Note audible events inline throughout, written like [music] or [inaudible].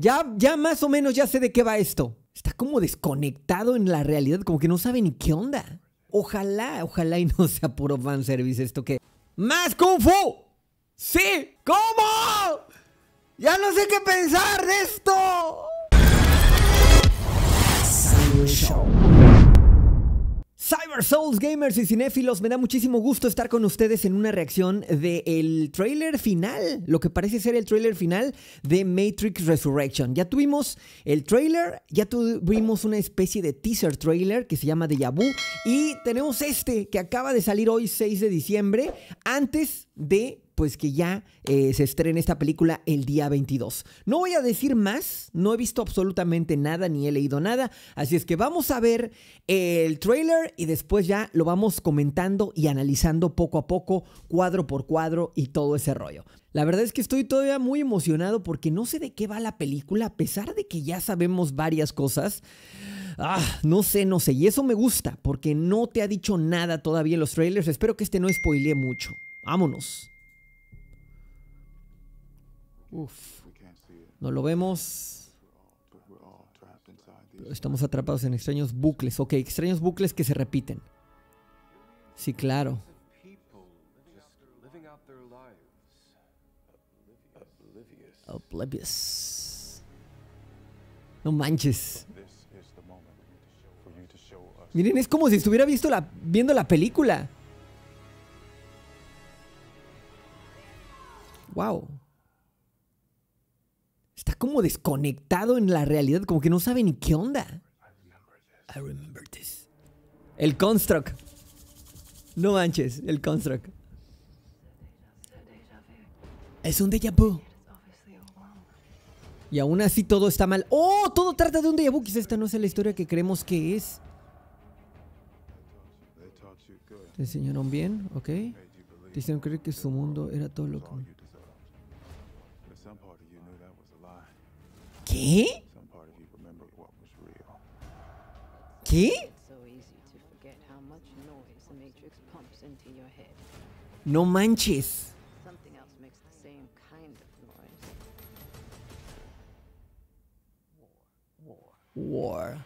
Ya, ya más o menos ya sé de qué va esto. Está como desconectado en la realidad, como que no sabe ni qué onda. Ojalá, ojalá y no sea puro fanservice esto que... ¡Más Kung Fu! ¡Sí! ¿Cómo? Ya no sé qué pensar de esto. Cyber Souls Gamers y cinéfilos, me da muchísimo gusto estar con ustedes en una reacción del trailer final, lo que parece ser el trailer final de Matrix Resurrection. Ya tuvimos el trailer, ya tuvimos una especie de teaser trailer que se llama Deja Vu y tenemos este que acaba de salir hoy 6 de diciembre antes de pues que ya eh, se estrena esta película el día 22. No voy a decir más, no he visto absolutamente nada ni he leído nada, así es que vamos a ver el trailer y después ya lo vamos comentando y analizando poco a poco, cuadro por cuadro y todo ese rollo. La verdad es que estoy todavía muy emocionado porque no sé de qué va la película, a pesar de que ya sabemos varias cosas. Ah, no sé, no sé. Y eso me gusta, porque no te ha dicho nada todavía en los trailers. Espero que este no spoilee mucho. Vámonos. Uf. No lo vemos. estamos atrapados en extraños bucles. Ok, extraños bucles que se repiten. Sí, claro. Oblivious. No manches. Miren, es como si estuviera visto la, viendo la película. Wow está como desconectado en la realidad, como que no sabe ni qué onda. El Construct. No manches, el Construct. Es un déjà vu. Y aún así todo está mal. ¡Oh! Todo trata de un déjà vu. Quizás esta no es la historia que creemos que es. ¿Te enseñaron bien? ¿Ok? Te hicieron creer que su mundo era todo lo que... ¿Qué? ¿Qué? No manches. War.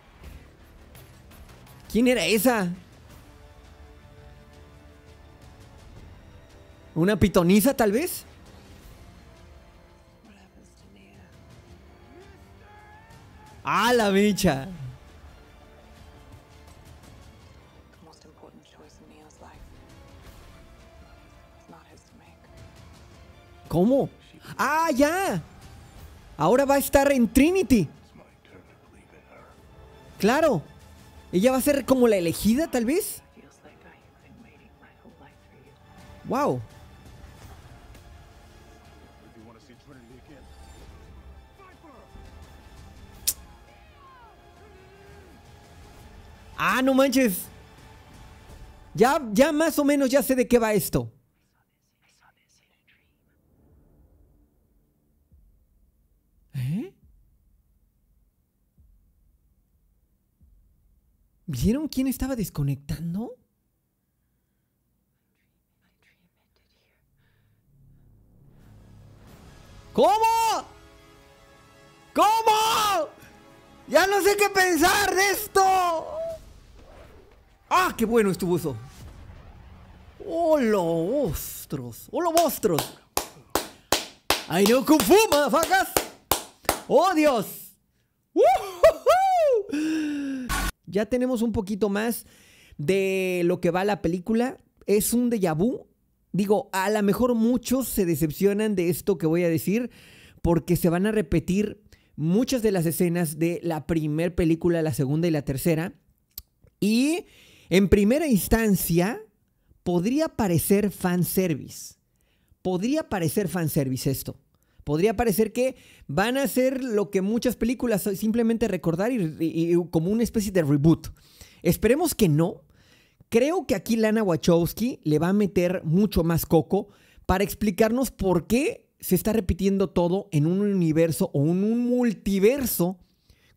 ¿Quién era esa? ¿Una pitoniza tal vez? ¡Ah, la bicha! ¿Cómo? ¡Ah, ya! Ahora va a estar en Trinity. Claro. Ella va a ser como la elegida, tal vez. Wow. Ah, no manches. Ya, ya más o menos ya sé de qué va esto. ¿Eh? ¿Vieron quién estaba desconectando? ¿Cómo? ¿Cómo? Ya no sé qué pensar de esto. ¡Ah, qué bueno estuvo eso! ¡Hola, ostros! ¡Hola, monstruos! ¡Ay, no Kung Fu, motherfuckers! ¡Oh, Dios! Ya tenemos un poquito más de lo que va la película. Es un déjà vu. Digo, a lo mejor muchos se decepcionan de esto que voy a decir porque se van a repetir muchas de las escenas de la primera película, la segunda y la tercera. Y en primera instancia, podría parecer fanservice. Podría parecer fanservice esto. Podría parecer que van a hacer lo que muchas películas simplemente recordar y, como una especie de reboot. Esperemos que no. Creo que aquí Lana Wachowski le va a meter mucho más coco para explicarnos por qué se está repitiendo todo en un universo o en un multiverso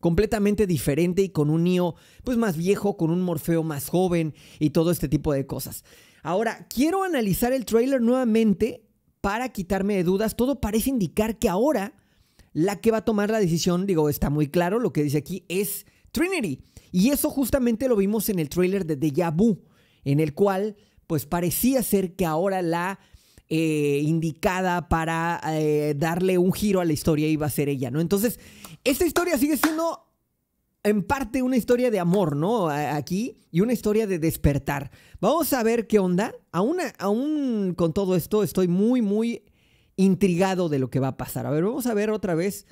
completamente diferente y con un Neo pues más viejo, con un Morfeo más joven y todo este tipo de cosas. Ahora, quiero analizar el trailer nuevamente para quitarme de dudas. Todo parece indicar que ahora la que va a tomar la decisión, digo, está muy claro, lo que dice aquí es Trinity. Y eso justamente lo vimos en el trailer de Deja Vu, en el cual pues parecía ser que ahora la eh, indicada para eh, darle un giro a la historia iba a ser ella, ¿no? Entonces, esta historia sigue siendo en parte una historia de amor, ¿no? Aquí y una historia de despertar. Vamos a ver qué onda. Aún, aún con todo esto estoy muy, muy intrigado de lo que va a pasar. A ver, vamos a ver otra vez,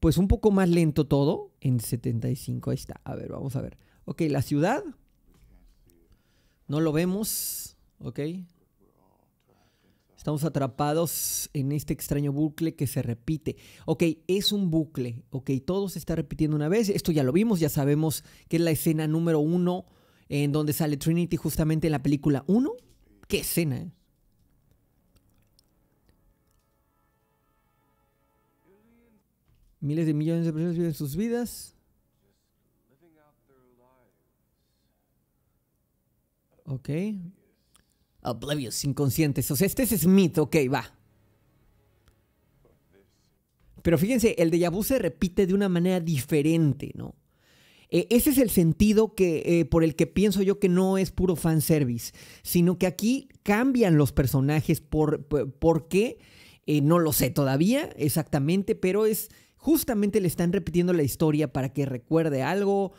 pues un poco más lento todo. En 75, ahí está. A ver, vamos a ver. Ok, la ciudad. No lo vemos. Ok. Estamos atrapados en este extraño bucle que se repite. Ok, es un bucle. Ok, todo se está repitiendo una vez. Esto ya lo vimos, ya sabemos que es la escena número uno en donde sale Trinity justamente en la película 1. ¿Qué escena? Eh? Miles de millones de personas viven sus vidas. Ok. Oblivious, inconscientes. O sea, este es Smith, ok, va. Pero fíjense, el de vu se repite de una manera diferente, ¿no? E, ese es el sentido que, eh, por el que pienso yo que no es puro fanservice, sino que aquí cambian los personajes. ¿Por, por, qué? Eh, no lo sé todavía exactamente, pero es justamente le están repitiendo la historia para que recuerde algo,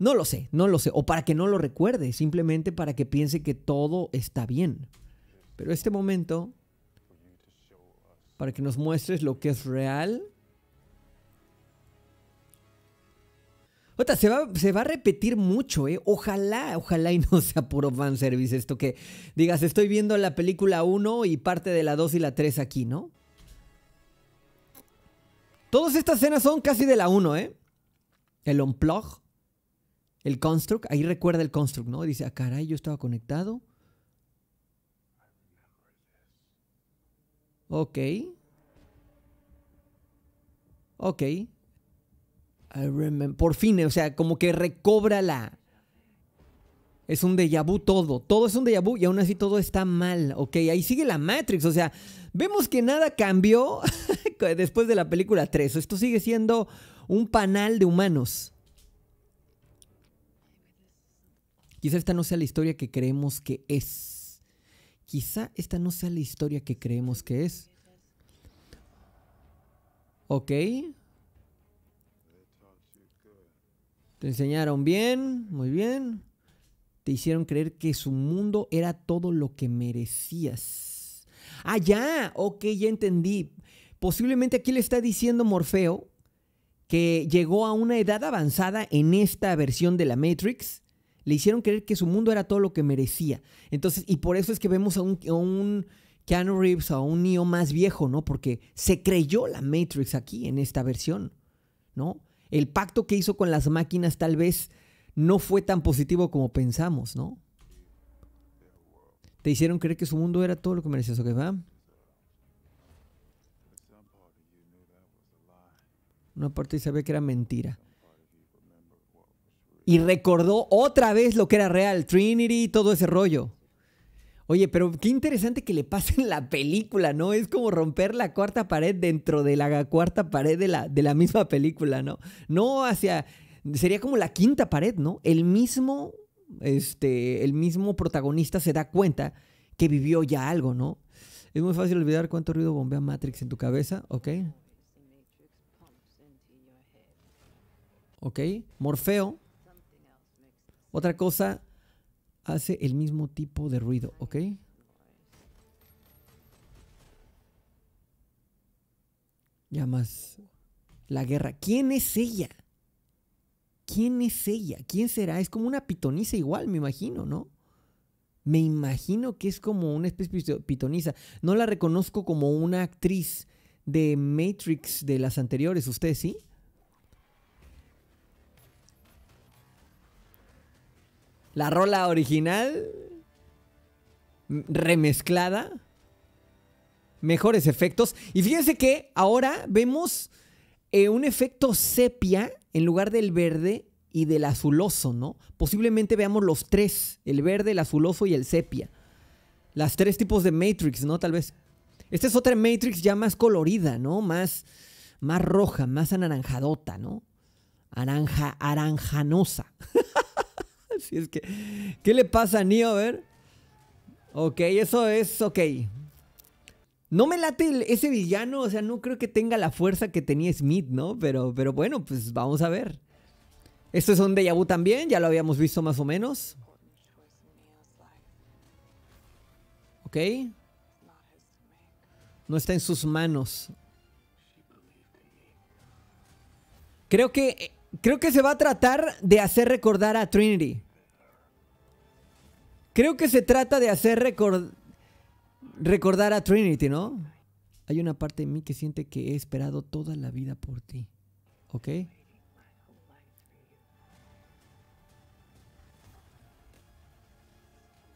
no lo sé, no lo sé. O para que no lo recuerde, simplemente para que piense que todo está bien. Pero este momento, para que nos muestres lo que es real. Se va, se va a repetir mucho, ¿eh? Ojalá, ojalá y no [laughs] sea puro fanservice esto que digas, estoy viendo la película 1 y parte de la 2 y la 3 aquí, ¿no? Todas estas escenas son casi de la 1, ¿eh? El unplug, el construct, ahí recuerda el construct, ¿no? Dice, ah, caray, yo estaba conectado. Ok. Ok. Por fin, o sea, como que recobra la... Es un déjà vu todo. Todo es un déjà vu y aún así todo está mal. Ok, ahí sigue la Matrix. O sea, vemos que nada cambió [laughs] después de la película 3. Esto sigue siendo un panal de humanos. Quizá esta no sea la historia que creemos que es. Quizá esta no sea la historia que creemos que es. Ok. Te enseñaron bien, muy bien. Te hicieron creer que su mundo era todo lo que merecías. Ah, ya, ok, ya entendí. Posiblemente aquí le está diciendo Morfeo que llegó a una edad avanzada en esta versión de la Matrix le hicieron creer que su mundo era todo lo que merecía. Entonces, y por eso es que vemos a un, a un Keanu Reeves, a un Neo más viejo, ¿no? Porque se creyó la Matrix aquí, en esta versión, ¿no? El pacto que hizo con las máquinas tal vez no fue tan positivo como pensamos, ¿no? Te hicieron creer que su mundo era todo lo que merecía, ¿ok? ¿Va? Una parte sabe que era mentira y recordó otra vez lo que era real, Trinity y todo ese rollo. Oye, pero qué interesante que le pase en la película, ¿no? Es como romper la cuarta pared dentro de la cuarta pared de la, de la misma película, ¿no? No hacia... Sería como la quinta pared, ¿no? El mismo, este, el mismo protagonista se da cuenta que vivió ya algo, ¿no? Es muy fácil olvidar cuánto ruido bombea Matrix en tu cabeza, ¿ok? Ok, Morfeo otra cosa, hace el mismo tipo de ruido, ¿ok? Ya más. La guerra. ¿Quién es ella? ¿Quién es ella? ¿Quién será? Es como una pitonisa igual, me imagino, ¿no? Me imagino que es como una especie de pitonisa. No la reconozco como una actriz de Matrix de las anteriores. ¿Ustedes sí? La rola original, remezclada, mejores efectos. Y fíjense que ahora vemos eh, un efecto sepia en lugar del verde y del azuloso, ¿no? Posiblemente veamos los tres, el verde, el azuloso y el sepia. Las tres tipos de Matrix, ¿no? Tal vez. Esta es otra Matrix ya más colorida, ¿no? Más, más roja, más anaranjadota, ¿no? Aranja, aranjanosa. [laughs] [laughs] Es que, ¿qué le pasa a Neo? A ver. Ok, eso es ok. No me late ese villano, o sea, no creo que tenga la fuerza que tenía Smith, ¿no? Pero, pero bueno, pues vamos a ver. Esto es un déjà también, ya lo habíamos visto más o menos. Ok. No está en sus manos. Creo que creo que se va a tratar de hacer recordar a Trinity. Creo que se trata de hacer recordar a Trinity, ¿no? Hay una parte de mí que siente que he esperado toda la vida por ti. ¿Ok?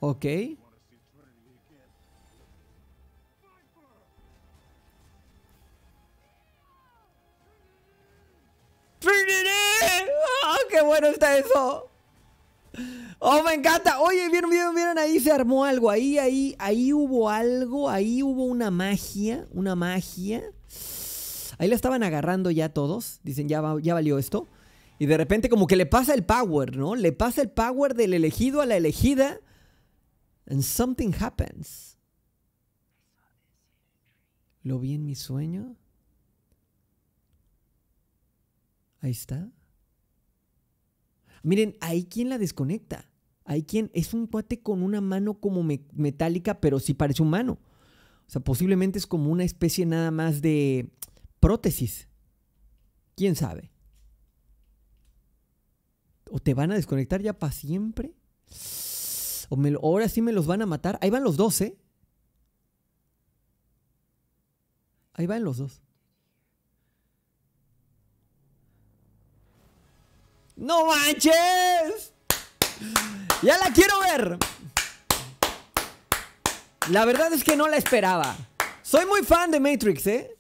Ok. Encanta! Oye, vieron, vieron, vieron, ahí se armó algo. Ahí, ahí, ahí hubo algo. Ahí hubo una magia. Una magia. Ahí la estaban agarrando ya todos. Dicen, ya, ya valió esto. Y de repente como que le pasa el power, ¿no? Le pasa el power del elegido a la elegida. And something happens. ¿Lo vi en mi sueño? Ahí está. Miren, hay quien la desconecta. Hay quien es un cuate con una mano como metálica, pero sí parece humano. O sea, posiblemente es como una especie nada más de prótesis. ¿Quién sabe? ¿O te van a desconectar ya para siempre? ¿O ahora sí me los van a matar? Ahí van los dos, ¿eh? Ahí van los dos. ¡No manches! Ya la quiero ver. La verdad es que no la esperaba. Soy muy fan de Matrix, ¿eh?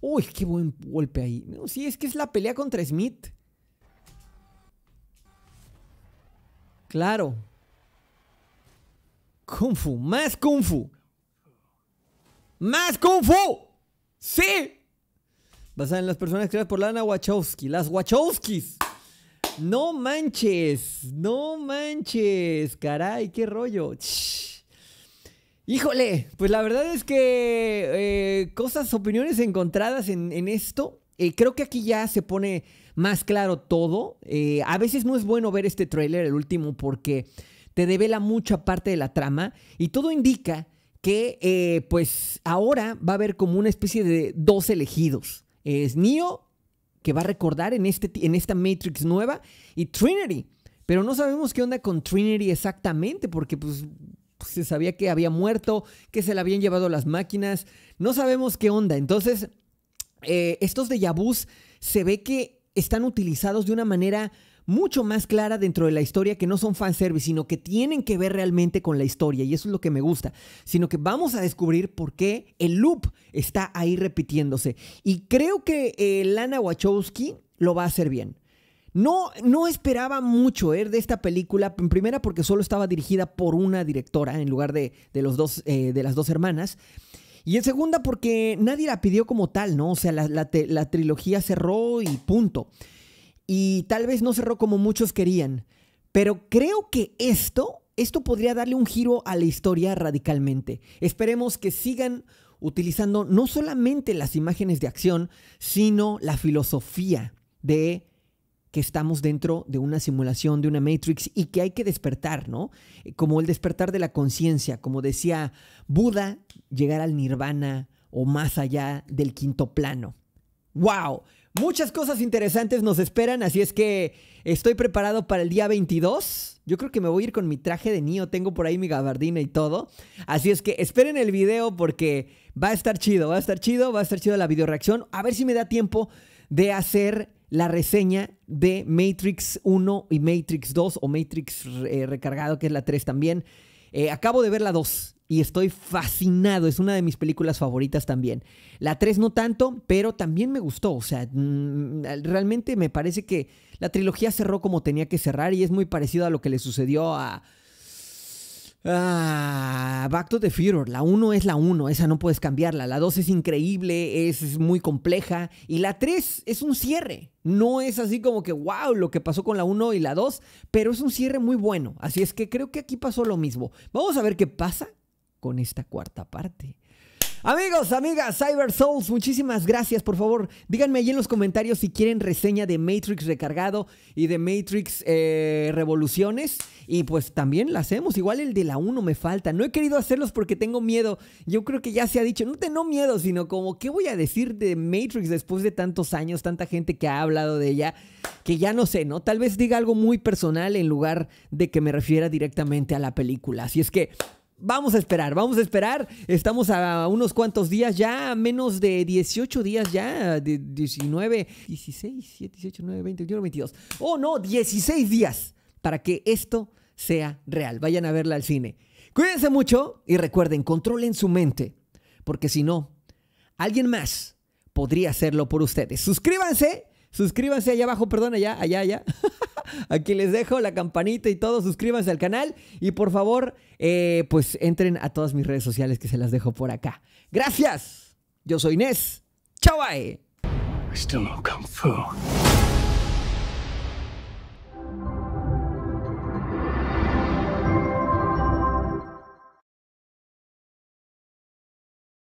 Uy, qué buen golpe ahí. No, sí, es que es la pelea contra Smith. Claro. Kung Fu, más Kung Fu. Más Kung Fu. Sí. Basada en las personas creadas por Lana Wachowski. Las Wachowskis. No manches. No manches. Caray, qué rollo. Híjole, pues la verdad es que eh, cosas, opiniones encontradas en, esto. Eh, creo que aquí ya se pone más claro todo. Eh, a veces no es bueno ver este tráiler, el último, porque te devela mucha parte de la trama y todo indica que pues ahora va a haber como una especie de dos elegidos es Neo, que va a recordar en, este, en esta Matrix nueva, y Trinity. Pero no sabemos qué onda con Trinity exactamente, porque pues se sabía que había muerto, que se le habían llevado las máquinas, no sabemos qué onda. Entonces, eh, estos de Yabus se ve que están utilizados de una manera mucho más clara dentro de la historia que no son fanservice, sino que tienen que ver realmente con la historia y eso es lo que me gusta, sino que vamos a descubrir por qué el loop está ahí repitiéndose y creo que eh, Lana Wachowski lo va a hacer bien. No, no esperaba mucho eh, de esta película, en primera porque solo estaba dirigida por una directora en lugar de, los dos, eh, de las dos hermanas. Y en segunda porque nadie la pidió como tal, ¿no? O sea, la, la trilogía cerró y punto y tal vez no cerró como muchos querían. Pero creo que esto, esto podría darle un giro a la historia radicalmente. Esperemos que sigan utilizando no solamente las imágenes de acción, sino la filosofía de que estamos dentro de una simulación, de una Matrix y que hay que despertar, ¿no? Como el despertar de la conciencia, como decía Buda, llegar al nirvana o más allá del quinto plano. ¡Wow! Muchas cosas interesantes nos esperan, así es que estoy preparado para el día 22. Yo creo que me voy a ir con mi traje de niño, tengo por ahí mi gabardina y todo. Así es que esperen el video porque va a estar chido, va a estar chido, va a estar chido la video reacción. A ver si me da tiempo de hacer la reseña de Matrix 1 y Matrix 2 o Matrix eh, recargado, que es la 3 también. Eh, acabo de ver la 2 y estoy fascinado. Es una de mis películas favoritas también. La 3 no tanto, pero también me gustó. O sea, mm, realmente me parece que la trilogía cerró como tenía que cerrar y es muy parecido a lo que le sucedió a... Ah, Back to the Future. La 1 es la 1, esa no puedes cambiarla. La 2 es increíble, es muy compleja. Y la 3 es un cierre. No es así como que, wow, lo que pasó con la 1 y la 2, pero es un cierre muy bueno. Así es que creo que aquí pasó lo mismo. Vamos a ver qué pasa con esta cuarta parte. Amigos, amigas, Cyber Souls, muchísimas gracias. Por favor, díganme ahí en los comentarios si quieren reseña de Matrix recargado y de Matrix eh, Revoluciones. Y pues también la hacemos. Igual el de la 1 me falta. No he querido hacerlos porque tengo miedo. Yo creo que ya se ha dicho, no tengo miedo, sino como, ¿qué voy a decir de Matrix después de tantos años, tanta gente que ha hablado de ella? Que ya no sé, ¿no? Tal vez diga algo muy personal en lugar de que me refiera directamente a la película. Así es que Vamos a esperar, vamos a esperar. Estamos a unos cuantos días ya, menos de 18 días ya, de 19, 16, 17, 18, 19, 20, 21, 22. Oh, no, 16 días para que esto sea real. Vayan a verla al cine. Cuídense mucho y recuerden, controlen su mente, porque si no, alguien más podría hacerlo por ustedes. Suscríbanse, suscríbanse allá abajo, perdón, allá, allá, allá. [laughs] Aquí les dejo la campanita y todo. Suscríbanse al canal y por favor, eh, pues entren a todas mis redes sociales que se las dejo por acá. Gracias. Yo soy Inés. Chao.